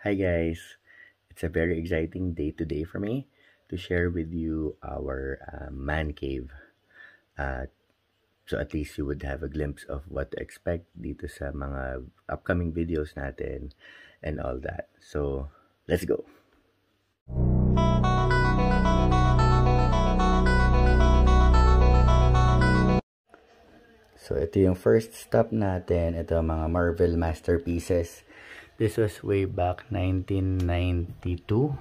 Hi guys, it's a very exciting day today for me to share with you our uh, man cave. Uh, so at least you would have a glimpse of what to expect dito sa mga upcoming videos natin and all that. So let's go! So ito yung first stop natin. Ito mga Marvel Masterpieces. This was way back 1992.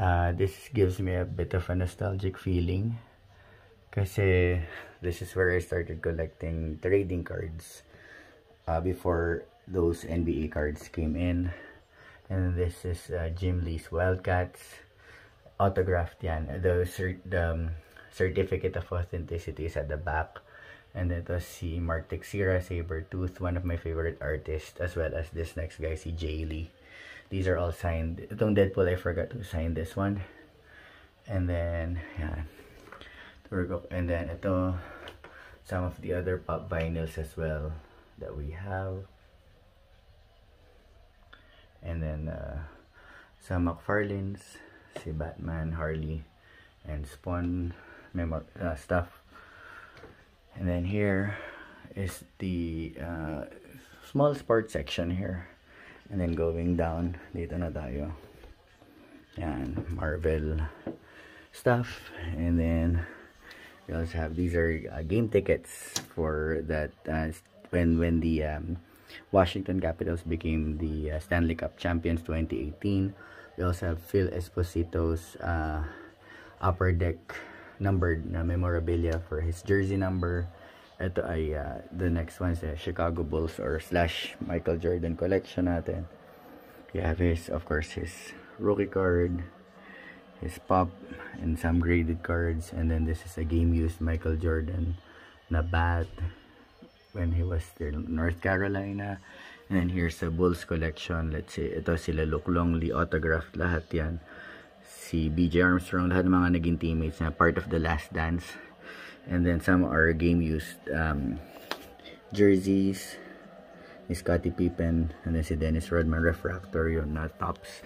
Uh, this gives me a bit of a nostalgic feeling. Kasi this is where I started collecting trading cards. Uh, before those NBA cards came in. And this is uh, Jim Lee's Wildcats. Autographed yan. The, cert the um, certificate of authenticity is at the back. And then ito si Mark Texeira, Sabretooth, one of my favorite artists, as well as this next guy, si Jae Lee. These are all signed. Itong Deadpool, I forgot to sign this one. And then, yeah. And then, ito, some of the other pop vinyls as well that we have. And then, uh, some McFarlane's, si Batman, Harley, and Spawn memor uh, stuff and then here is the uh, small sports section here. And then going down dito na tayo. Yan Marvel stuff. And then we also have these are uh, game tickets for that uh, when when the um, Washington Capitals became the uh, Stanley Cup champions 2018 we also have Phil Esposito's uh, upper deck numbered na memorabilia for his jersey number. Ito ay uh, the next one the Chicago Bulls or slash Michael Jordan collection natin. We have his, of course, his rookie card, his pop, and some graded cards. And then this is a game-used Michael Jordan na bat when he was still in North Carolina. And then here's the Bulls collection. Let's say, ito sila Luke Longley, autographed lahat yan si BJ Armstrong, lahat ng mga naging teammates na part of the last dance. And then some are game used um, jerseys. Ni Scottie Pippen and then si Dennis Rodman refractor yun na tops.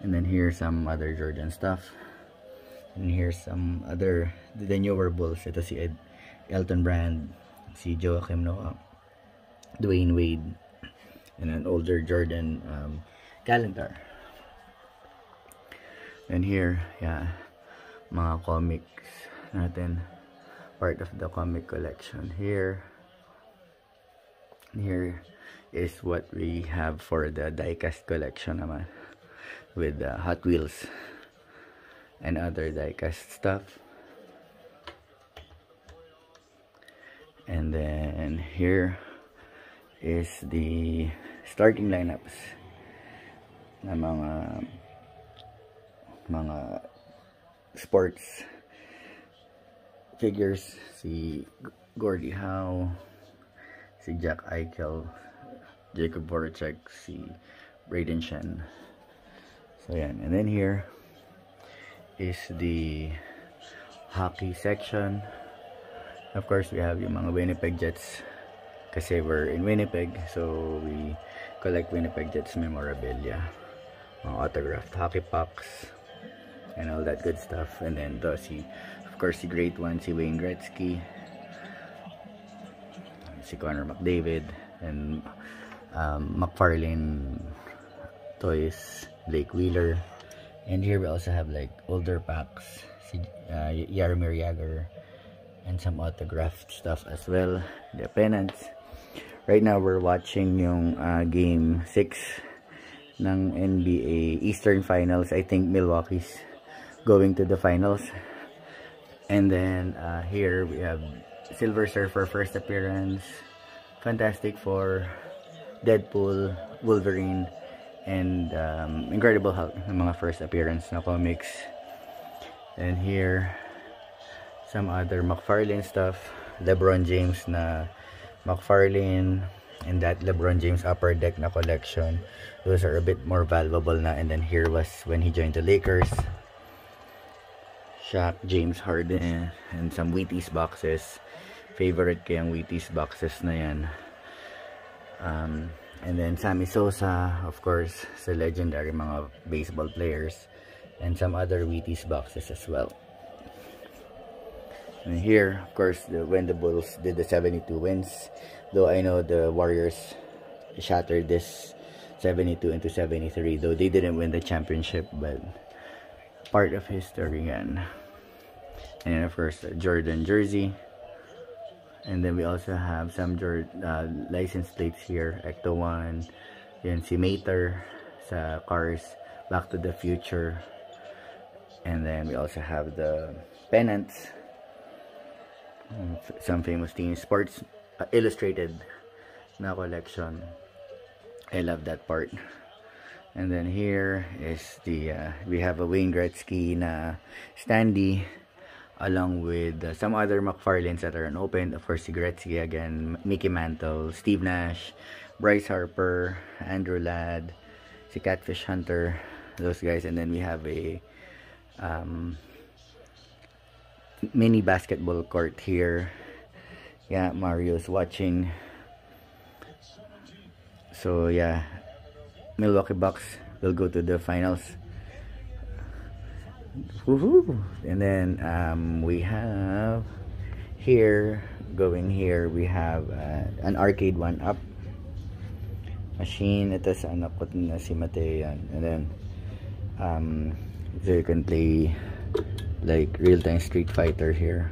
And then here's some other Jordan stuff. And here's some other the newer Bulls. Ito si Ed, Elton Brand si Joachim Noah Dwayne Wade and an older Jordan um, calendar And here, yeah, mga comics natin. Part of the comic collection. Here, here is what we have for the diecast collection naman. With the Hot Wheels and other diecast stuff. And then here is the starting lineups ng mga mga sports figures. Si Gordie Howe si Jack Eichel Jacob Voracek si Braden Shen. So yan. And then here is the hockey section. Of course we have yung mga Winnipeg Jets kasi we're in Winnipeg so we collect Winnipeg Jets memorabilia mga autographed hockey pucks and all that good stuff. And then the si of course the great one si Wayne Gretzky si Connor McDavid and um, McFarlane toys Blake Wheeler. And here we also have like older packs si uh, Yaromir Jagr and some autographed stuff as well. The pennants. Right now we're watching yung uh, game 6 ng NBA Eastern Finals. I think Milwaukee's going to the finals. And then uh, here we have Silver Surfer first appearance, Fantastic Four, Deadpool, Wolverine, and um, Incredible Hulk, mga first appearance na comics. And here, some other McFarlane stuff, LeBron James na McFarlane, and that LeBron James upper deck na collection. Those are a bit more valuable na. And then here was when he joined the Lakers. Shaq, James Harden, and some Wheaties boxes. Favorite ko yung Wheaties boxes na yan. Um, And then Sammy Sosa, of course, sa legendary mga baseball players. And some other Wheaties boxes as well. And here, of course, the, when the Bulls did the 72 wins, though I know the Warriors shattered this 72 into 73, though they didn't win the championship, but part of history yan. And of course, Jordan jersey. And then we also have some uh, license plates here. Ecto 1, yan si Mater sa Cars, Back to the Future. And then we also have the pennants. Some famous team sports uh, illustrated na collection. I love that part. And then here is the, uh, we have a Wayne Gretzky na standee along with uh, some other McFarlanes that are unopened. Of course, si again, Mickey Mantle, Steve Nash, Bryce Harper, Andrew Ladd, si Catfish Hunter, those guys. And then we have a um, mini basketball court here. Yeah, Mario's watching. So yeah, Milwaukee Bucks will go to the finals. And then um, we have here, going here, we have uh, an arcade one up machine. Ito sa anak ko na si Mateo. And then, um, so you can play like real-time Street Fighter here.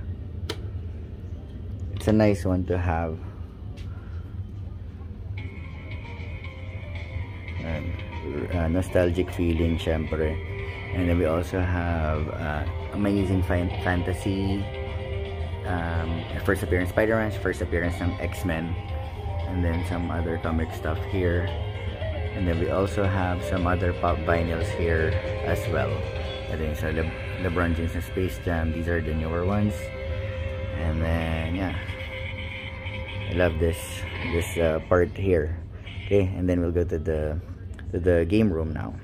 It's a nice one to have. And, uh, nostalgic feeling, syempre. And then we also have uh, amazing fan fantasy um, first appearance Spider-Man first appearance ng X-Men and then some other comic stuff here. And then we also have some other pop vinyls here as well. I think so Le LeBron James and Space Jam these are the newer ones. And then yeah. I love this this uh, part here. Okay and then we'll go to the to the game room now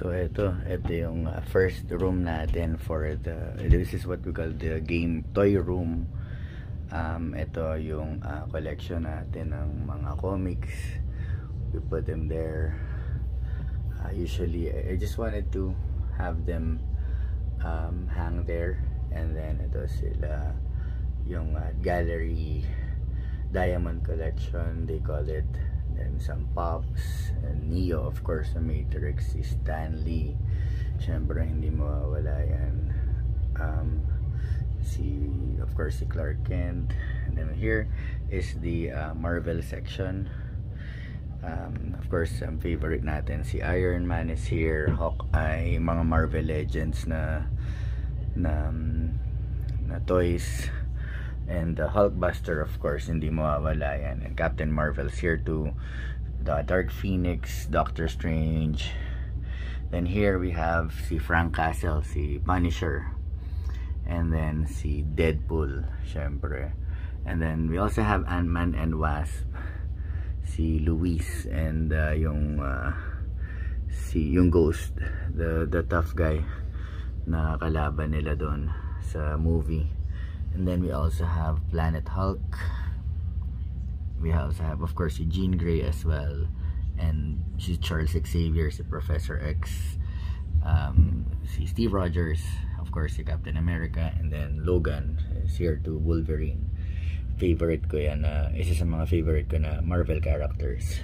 So ito, ito yung uh, first room natin for the this is what we call the game toy room. Um ito yung uh, collection natin ng mga comics. We put them there. Uh, usually I just wanted to have them um, hang there and then ito sila yung uh, gallery diamond collection they call it and some Pops and Neo of course sa Matrix si Stanley syempre hindi mawawala yan. Um, si of course si Clark Kent. And then here is the uh, Marvel section. Um, of course ang favorite natin si Iron Man is here. Hawkeye mga Marvel Legends na na, na toys and the Hulkbuster of course hindi mawawala yan. And Captain Marvel's here too. The Dark Phoenix Doctor Strange. Then here we have si Frank Castle si Punisher. And then si Deadpool syempre. And then we also have Ant-Man and Wasp si Luis and uh, yung uh, si yung Ghost the the tough guy na kalaban nila doon sa movie and then we also have Planet Hulk. We also have of course Jean Grey as well. And she's Charles Xavier si Professor X. Um, si Steve Rogers of course si Captain America. And then Logan is here to Wolverine. Favorite ko yan uh, isa sa mga favorite ko na Marvel characters.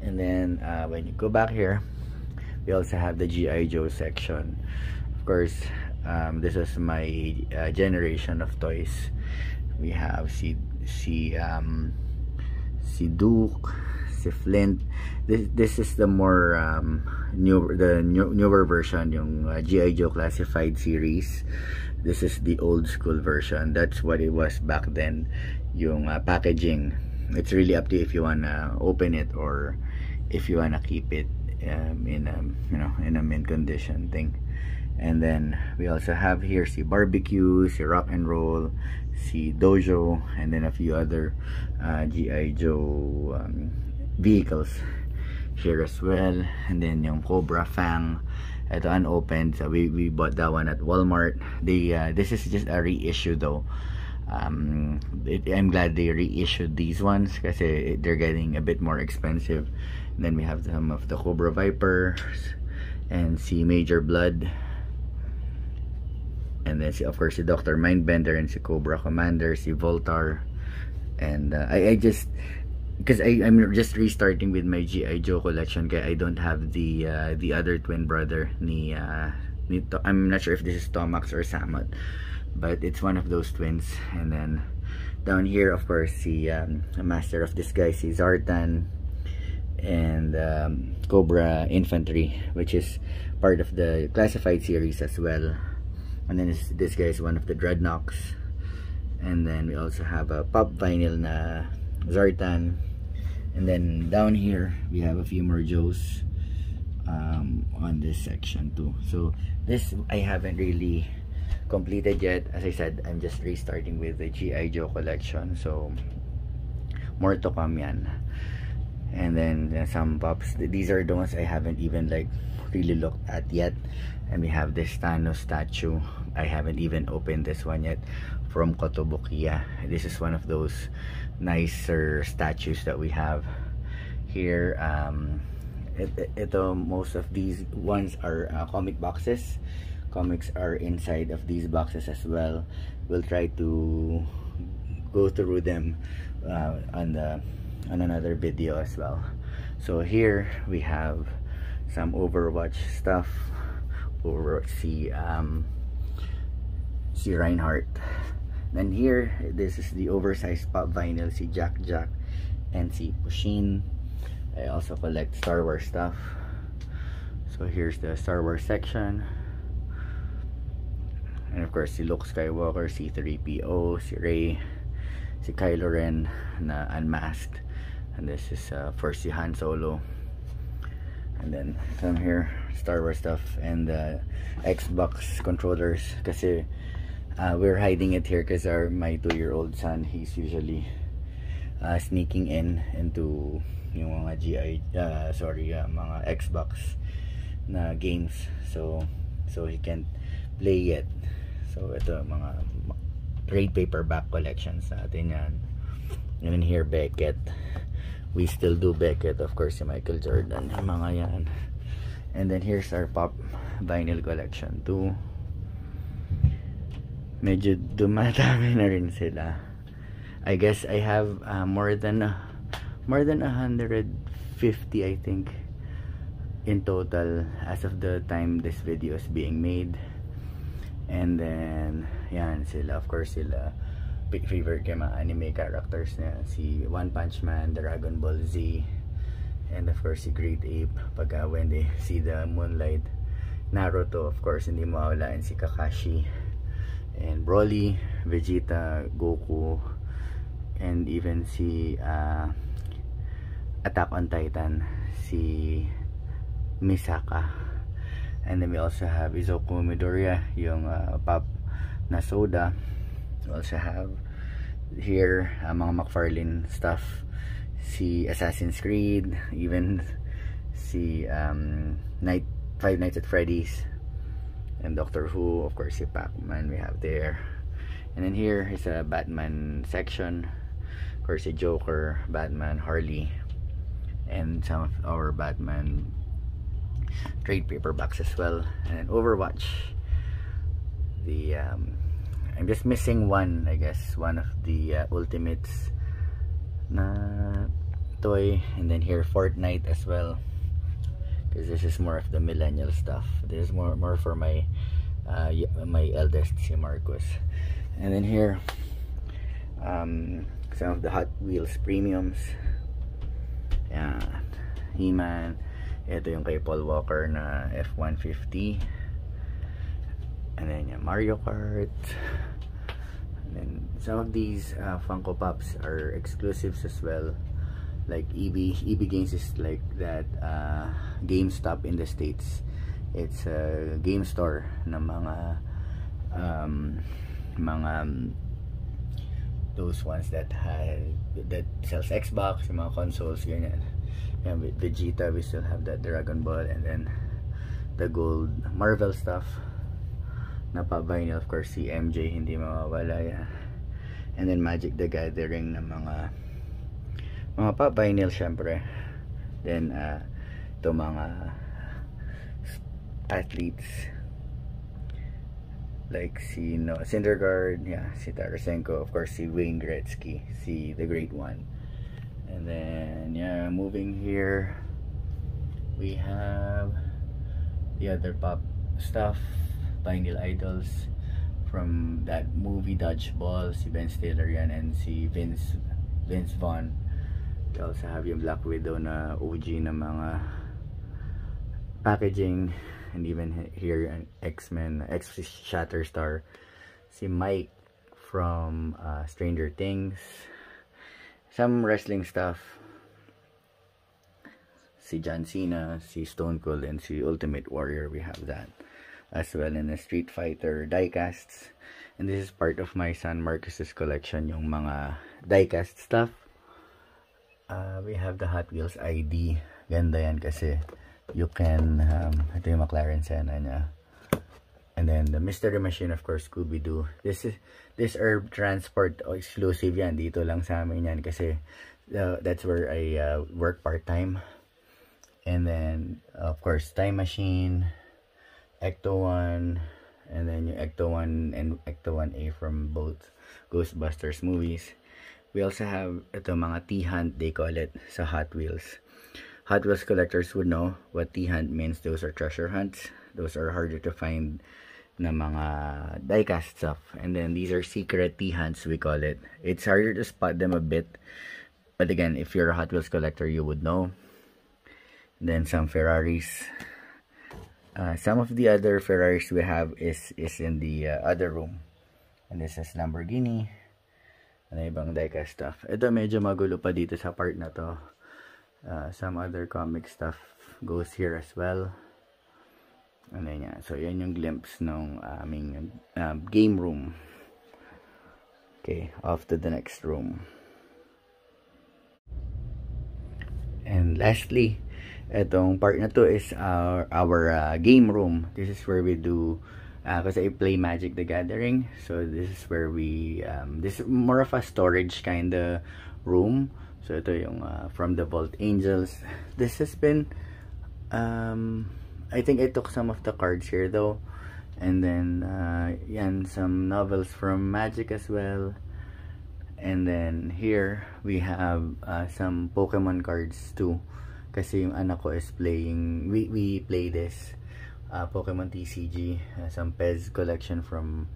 And then uh, when you go back here we also have the G.I. Joe section. Of course um, this is my uh, generation of toys. We have si si um, si Duke si Flint. This this is the more um, new the new, newer version yung uh, GI Joe classified series. This is the old school version. That's what it was back then. Yung uh, packaging. It's really up to you if you wanna open it or if you wanna keep it um, in a you know in a mint condition thing and then we also have here si barbecue si rock and roll si dojo and then a few other uh, GI Joe um, vehicles here as well. And then yung Cobra Fang. Ito unopened so we, we bought that one at Walmart. They uh, this is just a reissue though. Um, it, I'm glad they reissued these ones kasi they're getting a bit more expensive. And then we have some of the Cobra Vipers and si Major Blood and then si of course si Dr. Mindbender and si Cobra Commander si Voltar and uh, I, I just because I'm just restarting with my G.I. Joe collection kaya I don't have the uh, the other twin brother ni, uh, ni I'm not sure if this is Tomax or Xamot but it's one of those twins and then down here of course the um, master of disguise is Zartan and um, Cobra Infantry which is part of the classified series as well and then this, this guy is one of the Dreadnoks and then we also have a pop vinyl na Zartan. And then down here we have a few more Joes um, on this section too. So this I haven't really completed yet. As I said I'm just restarting with the G.I. Joe collection. So more to come yan. And then uh, some pops. These are the ones I haven't even like really looked at yet and we have this Thanos statue. I haven't even opened this one yet from Kotobukiya. This is one of those nicer statues that we have here. Um, it, ito most of these ones are uh, comic boxes. Comics are inside of these boxes as well. We'll try to go through them uh, on the on another video as well. So here we have some overwatch stuff over see um see Reinhardt. Then here this is the oversized pop vinyl see Jack Jack and see Pusheen I also collect Star Wars stuff. So here's the Star Wars section. And of course si Luke Skywalker, si 3PO, si Rey, si Kylo Ren na unmasked. And this is uh, for si Han Solo and then some here Star Wars stuff and uh, Xbox controllers kasi uh, we're hiding it here because our my two-year-old son he's usually uh, sneaking in into yung mga GI uh, sorry uh, mga Xbox na games so so he can't play yet So ito mga trade paperback collections natin yan. And then here Beckett. We still do Beckett of course si Michael Jordan yung mga yan. And then here's our pop vinyl collection too. Medyo dumadami na rin sila. I guess I have uh, more than uh, more than 150 I think in total as of the time this video is being made and then yan sila of course sila favorite kay mga anime characters na si One Punch Man, Dragon Ball Z and of course si Great Ape. Pag uh, when they see the moonlight Naruto of course hindi mawalaan si Kakashi. And Broly, Vegeta, Goku and even si uh, Attack on Titan si Misaka. And then we also have Izoku Midoriya yung uh, pop na soda we also have here uh, mga McFarlane stuff. Si Assassin's Creed even si um, Night Five Nights at Freddy's and Doctor Who of course si Pac-Man we have there. And then here is a Batman section. Of course si Joker, Batman, Harley and some of our Batman trade paperbacks as well. And then Overwatch the um, I'm just missing one I guess. One of the uh, ultimates na toy and then here Fortnite as well. Because this is more of the millennial stuff. This is more more for my uh, my eldest si Marcus and then here um, some of the Hot Wheels premiums. Yeah He-Man. Ito yung kay Paul Walker na F-150 and then yung Mario Kart and some of these uh, Funko Pops are exclusives as well. Like EB, EB Games is like that uh, GameStop in the States. It's a game store ng mga um, mga um, those ones that had that sells Xbox, yung mga consoles, ganyan. And with Vegeta we still have that Dragon Ball and then the gold Marvel stuff napa vinyl of course si MJ hindi mawawala yan and then Magic the Gathering na mga mga pa syempre. Then uh, ito mga athletes. Like si no, Syndergaard, yeah, si Tarasenko, of course si Wayne Gretzky, si the great one. And then yeah, moving here we have the other pop stuff, vinyl idols from that movie Dodgeball, si Ben Stiller yan and si Vince Vince Vaughn. We also have yung Black Widow na OG na mga packaging and even here an X-Men X Shatterstar. Si Mike from uh, Stranger Things. Some wrestling stuff. Si John Cena si Stone Cold and si Ultimate Warrior we have that as well in the Street Fighter diecasts. And this is part of my son Marcus's collection yung mga diecast stuff. Uh, we have the Hot Wheels ID ganda yan kasi you can um, ito yung McLaren Senna niya. And then the mystery machine of course Scooby-Doo. This is this herb transport oh, exclusive yan. Dito lang sa amin yan kasi uh, that's where I uh, work part-time. And then of course time machine Ecto 1 and then yung Ecto 1 and Ecto 1A from both Ghostbusters movies we also have ito mga T-Hunt they call it sa Hot Wheels Hot Wheels collectors would know what T-hunt means. Those are treasure hunts. Those are harder to find na mga diecast stuff. And then these are secret T-hunts, we call it. It's harder to spot them a bit. But again, if you're a Hot Wheels collector, you would know. Then some Ferraris. Uh, some of the other Ferraris we have is is in the uh, other room. And this is Lamborghini. Ano ibang diecast stuff. Ito medyo magulo pa dito sa part na to uh, some other comic stuff goes here as well ano yan so yan yung glimpse ng aming uh, game room okay off to the next room and lastly etong part na to is our, our uh, game room this is where we do uh, I play Magic the Gathering so this is where we um, this is more of a storage kind of room So, ito yung uh, From the Vault Angels. This has been, um, I think I took some of the cards here though. And then, uh, yan, some novels from Magic as well. And then, here, we have uh, some Pokemon cards too. Kasi yung anak ko is playing, we, we play this uh, Pokemon TCG. Uh, some Pez collection from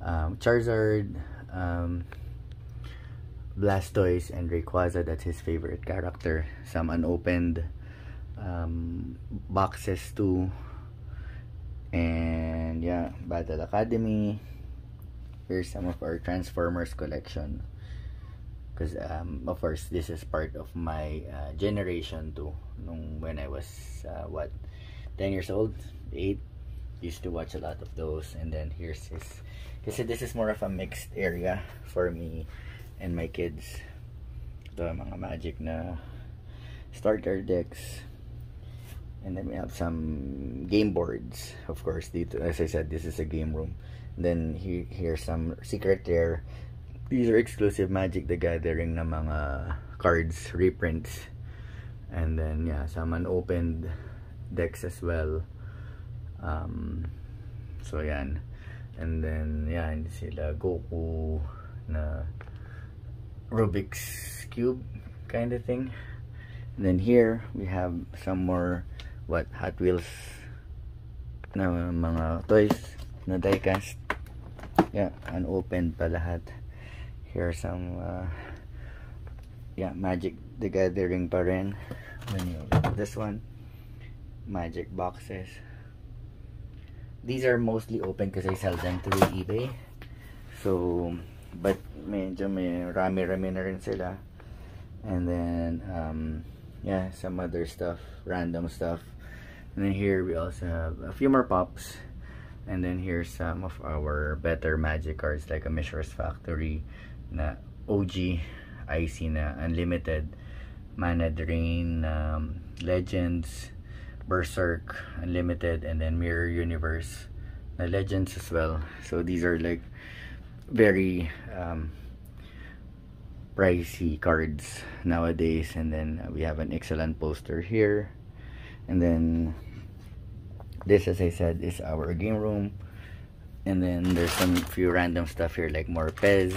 um, Charizard, um, Blastoise and Rayquaza, that's his favorite character. Some unopened um, boxes too. And yeah, Battle Academy. Here's some of our Transformers collection. Because um, of course, this is part of my uh, generation too. Nung when I was, uh, what, 10 years old? 8? Used to watch a lot of those. And then here's his... Kasi this is more of a mixed area for me and my kids ito mga magic na starter decks and then we have some game boards of course dito as I said this is a game room and then here here's some secret there these are exclusive magic the gathering na mga cards reprints and then yeah some unopened decks as well um so yan and then yan sila Goku na Rubik's Cube kind of thing. And then here, we have some more, what, Hot Wheels na mga toys na diecast. Yeah, unopened pa lahat. Here are some, uh, yeah, Magic the Gathering pa rin. Then this one, Magic boxes. These are mostly open because I sell them through eBay. So, but medyo may rami-rami na rin sila and then um, yeah some other stuff random stuff and then here we also have a few more pops and then here's some of our better magic cards like a Mishra's Factory na OG IC na unlimited Mana Drain um, Legends Berserk Unlimited and then Mirror Universe na Legends as well. So these are like very um, pricey cards nowadays. And then we have an excellent poster here. And then this as I said is our game room. And then there's some few random stuff here like more Pez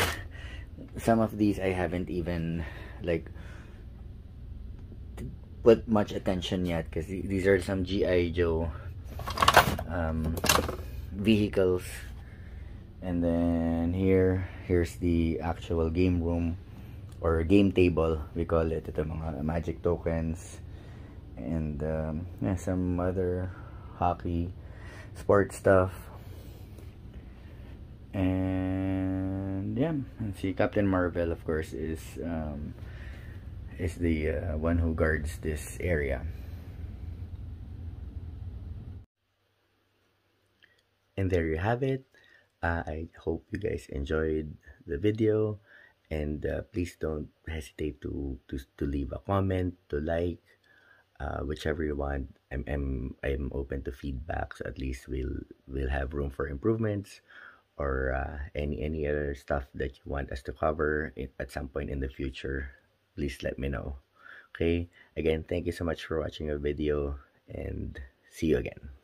some of these I haven't even like put much attention yet because these are some G.I. Joe um, vehicles. And then here here's the actual game room or game table we call it. Ito mga magic tokens. And um, yeah, some other hockey sports stuff and yeah and see Captain Marvel of course is um, is the uh, one who guards this area. And there you have it. Uh, I hope you guys enjoyed the video. And uh, please don't hesitate to, to to leave a comment to like uh, whichever you want. I'm, I'm I'm open to feedback so at least we'll we'll have room for improvements or uh, any any other stuff that you want us to cover at some point in the future please let me know. Okay? Again thank you so much for watching our video and see you again